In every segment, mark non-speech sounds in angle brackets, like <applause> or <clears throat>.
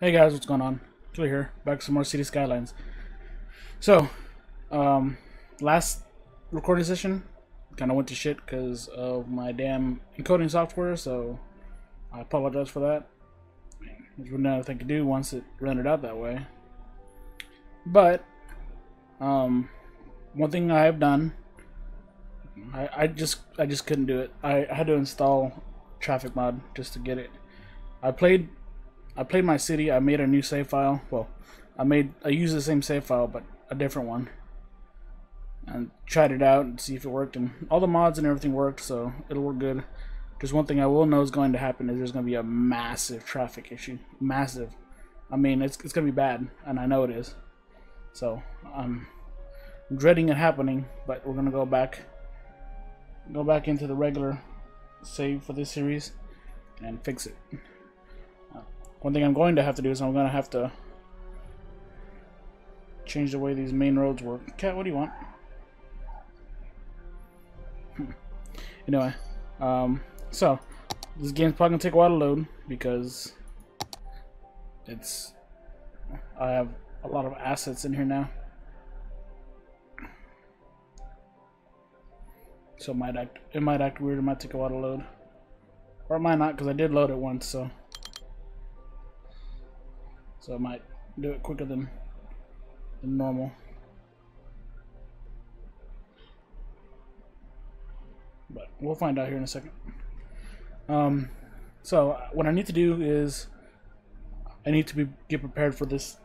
Hey guys, what's going on? Killer here, back some more Cities Skylines. So, um, last recording session kind of went to shit because of my damn encoding software, so I apologize for that. There's really nothing I could do once it rendered out that way. But, um, one thing I have done, I, I just I just couldn't do it. I, I had to install traffic mod just to get it. I played I played my city. I made a new save file. Well, I made I used the same save file, but a different one, and tried it out and see if it worked. And all the mods and everything worked, so it'll work good. Just one thing I will know is going to happen is there's going to be a massive traffic issue. Massive. I mean, it's it's going to be bad, and I know it is. So I'm dreading it happening, but we're gonna go back, go back into the regular save for this series, and fix it. One thing I'm going to have to do is I'm going to have to change the way these main roads work. Cat, what do you want? <laughs> anyway, um, so this game's probably gonna take a while to load because it's I have a lot of assets in here now. So it might act it might act weird, it might take a while to load. Or it might not because I did load it once, so so I might do it quicker than, than normal. But we'll find out here in a second. Um, so what I need to do is I need to be get prepared for this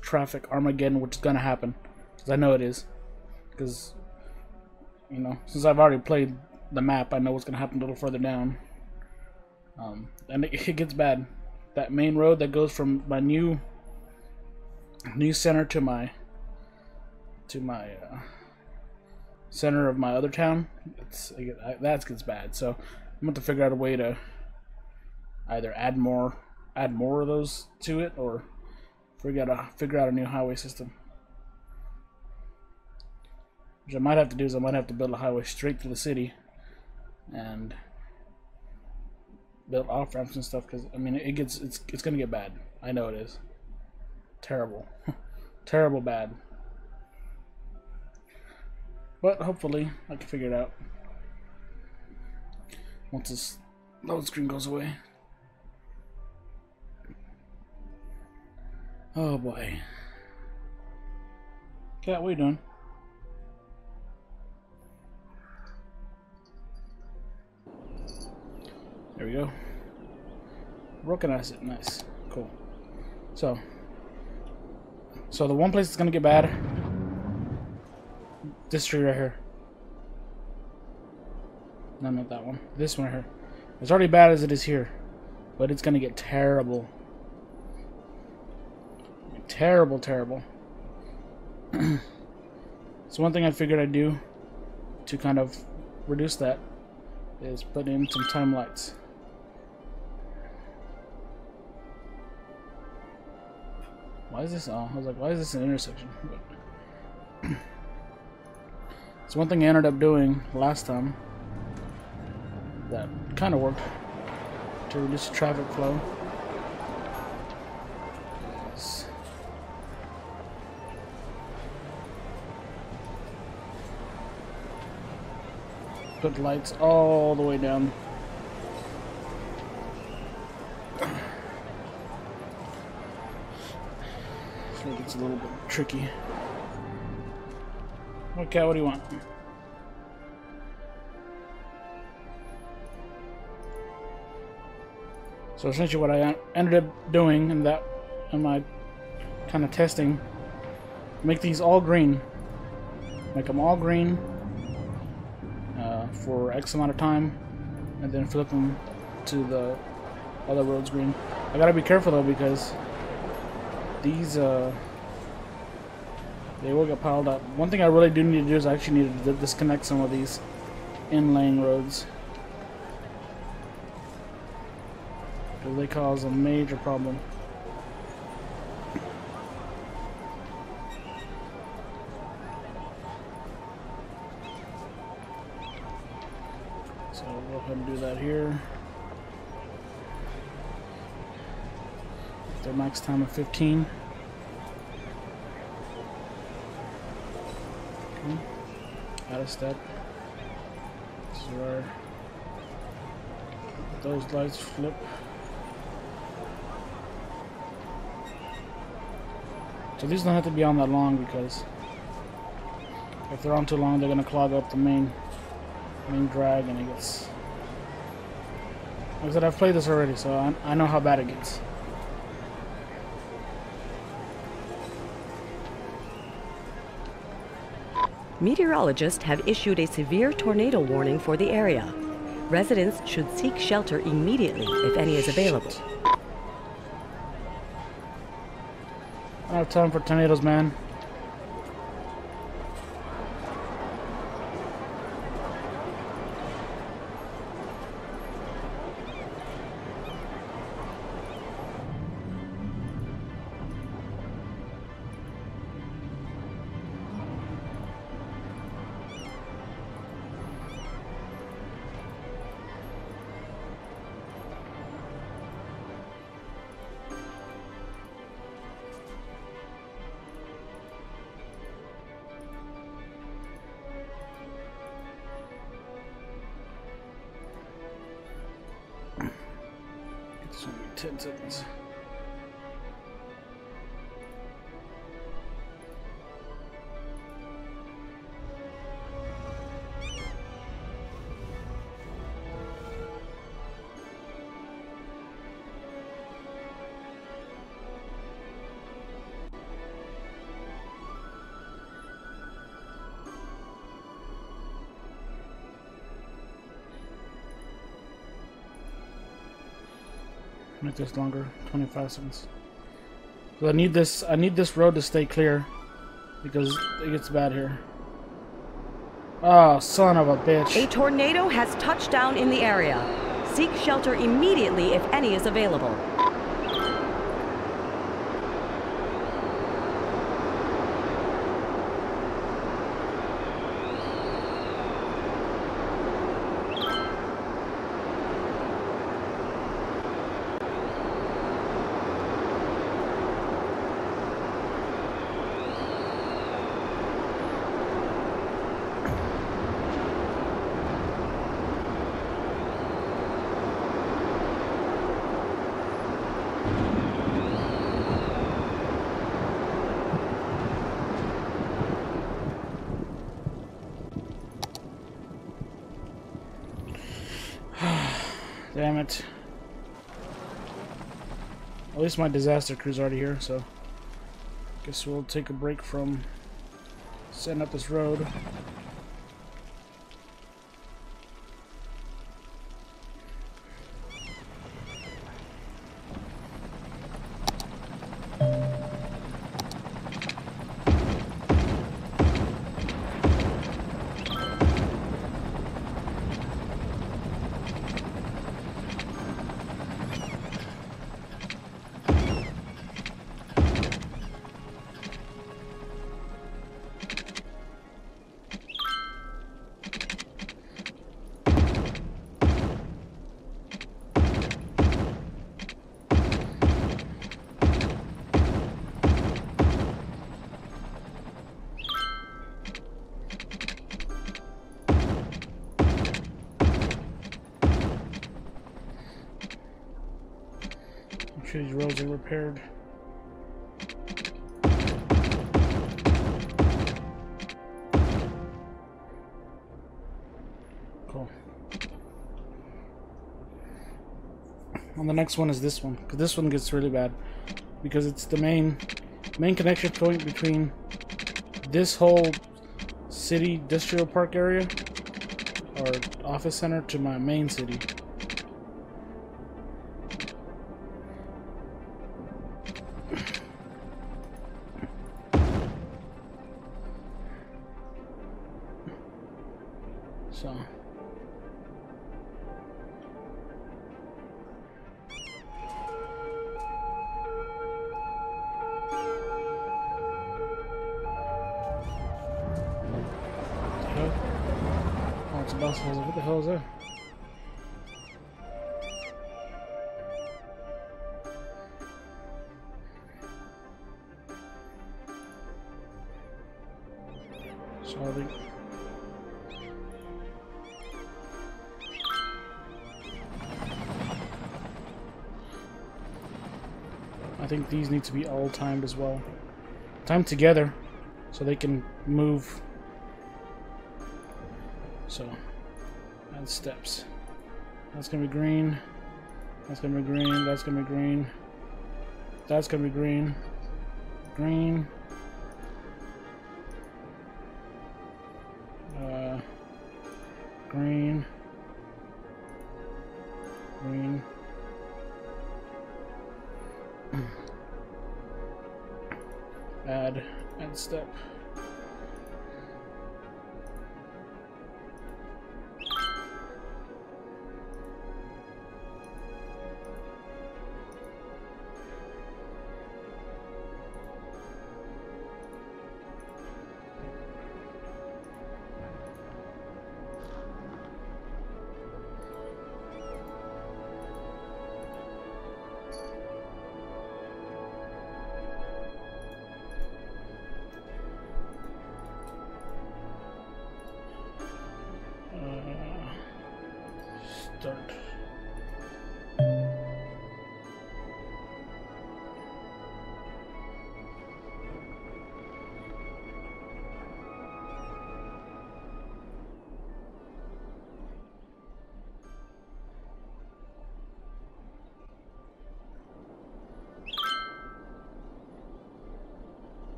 traffic Armageddon, which is gonna happen, because I know it is. Because you know, since I've already played the map, I know what's gonna happen a little further down. Um, and it, it gets bad that main road that goes from my new new center to my to my uh, center of my other town it's that gets bad. So i'm going to figure out a way to either add more add more of those to it or figure out a figure out a new highway system. Which i might have to do is i might have to build a highway straight through the city and build off ramps and stuff because I mean it gets it's it's gonna get bad. I know it is. Terrible, <laughs> terrible bad. But hopefully I can figure it out once this load screen goes away. Oh boy. Cat, what are you doing? There we go. Recognize it. nice. Cool. So, so the one place that's gonna get bad, this tree right here. No, not that one. This one right here. It's already bad as it is here, but it's gonna get terrible. Terrible, terrible. <clears throat> so one thing I figured I'd do to kind of reduce that is put in some time lights. Why is this? Oh, I was like, why is this an intersection? <clears throat> It's one thing I ended up doing last time that kind of worked to reduce the traffic flow. Put lights all the way down. So it gets a little bit tricky. Okay, what do you want? So essentially what I ended up doing in that in my kind of testing, make these all green. Make them all green uh, for X amount of time, and then flip them to the other roads green. I gotta be careful though because these uh they will get piled up. One thing I really do need to do is I actually need to disconnect some of these in-lane roads. Because they cause a major problem. So we'll go ahead and do that here. Their max time of 15. Out of step. This is where those lights flip. So these don't have to be on that long because if they're on too long, they're gonna clog up the main main drag, and it gets. Like I said, I've played this already, so I, I know how bad it gets. Meteorologists have issued a severe tornado warning for the area. Residents should seek shelter immediately if any is available. I don't have time for tornadoes, man. It's Make this longer, 25 seconds. So I need this. I need this road to stay clear because it gets bad here. Oh, son of a bitch! A tornado has touched down in the area. Seek shelter immediately if any is available. It. At least my disaster crew's already here, so guess we'll take a break from setting up this road. Sure these roads are repaired. Cool. And the next one is this one, because this one gets really bad. Because it's the main main connection point between this whole city industrial park area or office center to my main city. Sorry. I think these need to be all timed as well. Timed together so they can move. So, add steps. That's gonna be green. That's gonna be green. That's gonna be green. That's gonna be green. Green. Green. Green. <clears throat> add, add step. Start.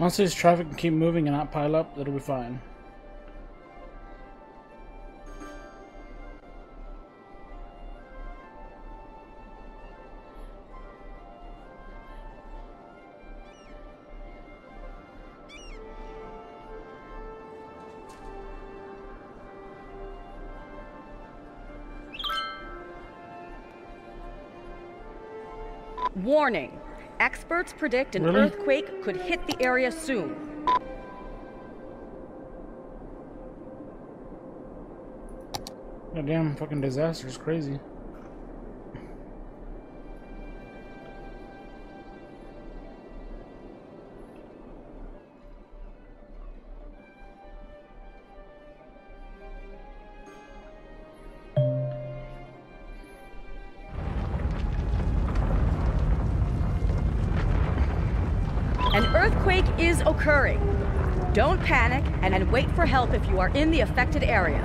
Honestly, this traffic can keep moving and not pile up, it'll be fine. Warning. Experts predict an Really? earthquake could hit the area soon. Goddamn fucking disaster is crazy. Is occurring. Don't panic and wait for help if you are in the affected area.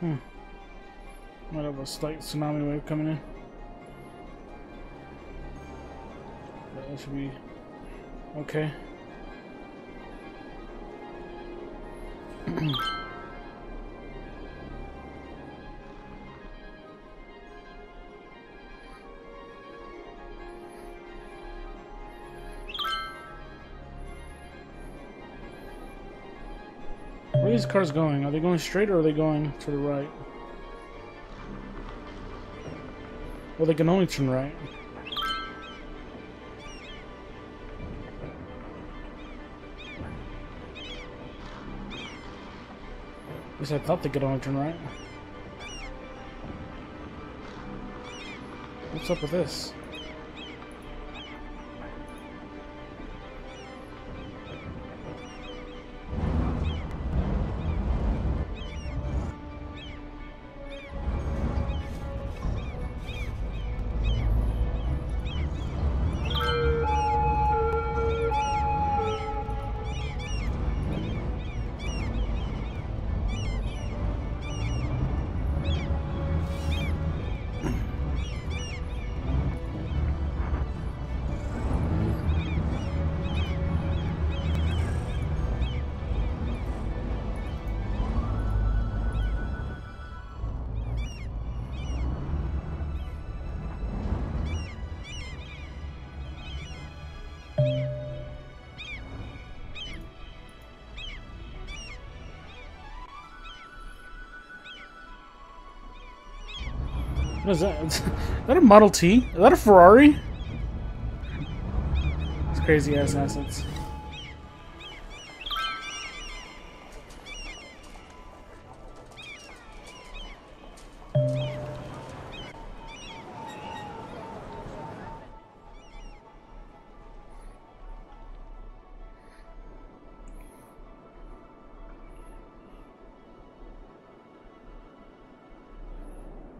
Hmm. Might have a slight tsunami wave coming in. But that should be okay. <clears throat> these cars going? Are they going straight or are they going to the right? Well, they can only turn right. At least I thought they could only turn right. What's up with this? What is that? Is that a Model T? Is that a Ferrari? It's crazy ass assets.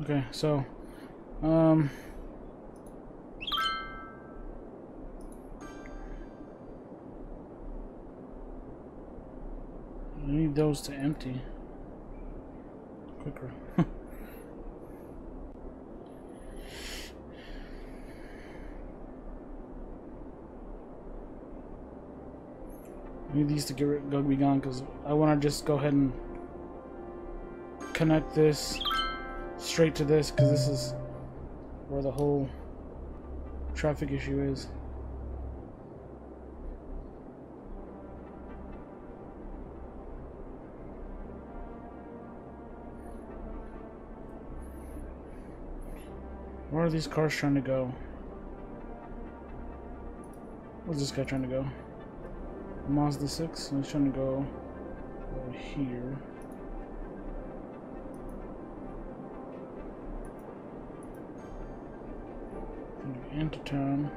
Okay, so, um, I need those to empty quicker. <laughs> I need these to get rid, go be gone because I want to just go ahead and connect this straight to this because this is where the whole traffic issue is. Where are these cars trying to go? Where's this guy trying to go? Mazda 6? He's trying to go over here. Into town.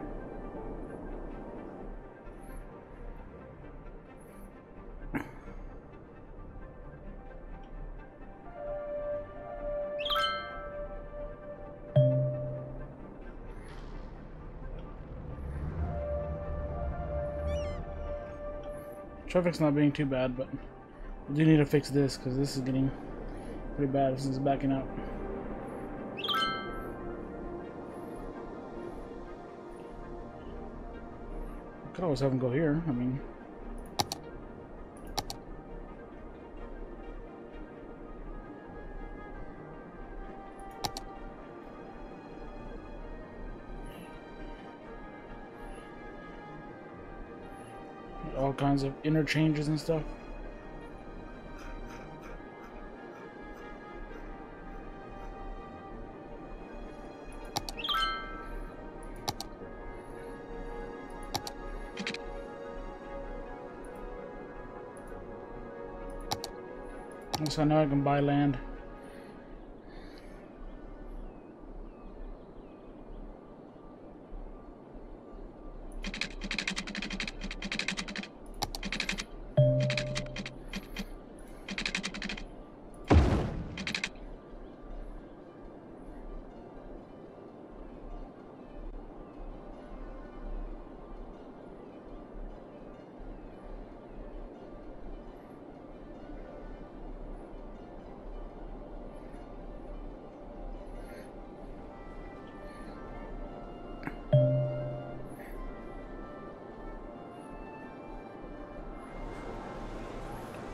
Traffic's not being too bad, but I do need to fix this because this is getting pretty bad since it's backing out. Could always have him go here. I mean. All kinds of interchanges and stuff. So now I can buy land.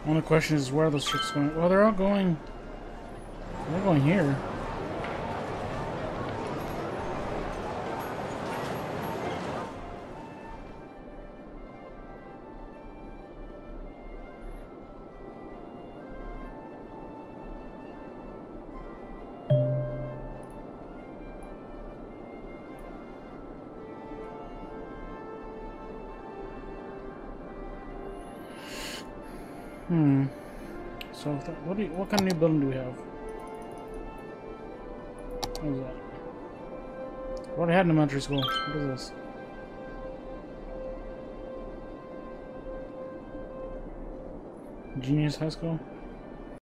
Only question is where are those chicks going? Well, they're all going. They're going here. Hmm. So, what you, what kind of new building do we have? What is that? What I had in elementary school. What is this? Genius High School?